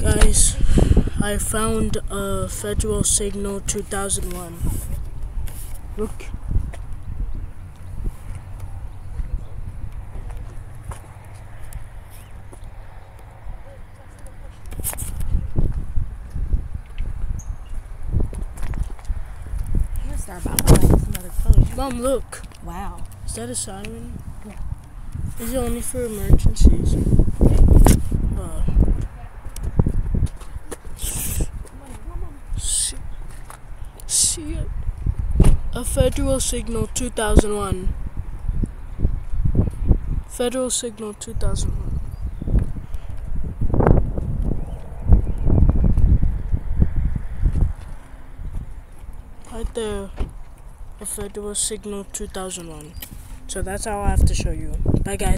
Guys, I found a Federal Signal 2001. Look. Here's our Bible like some other colors. Mom, look. Wow. Is that a siren? Yeah. Is it only for emergencies? A Federal Signal 2001. Federal Signal 2001. Right there. A Federal Signal 2001. So that's all I have to show you. Bye, guys.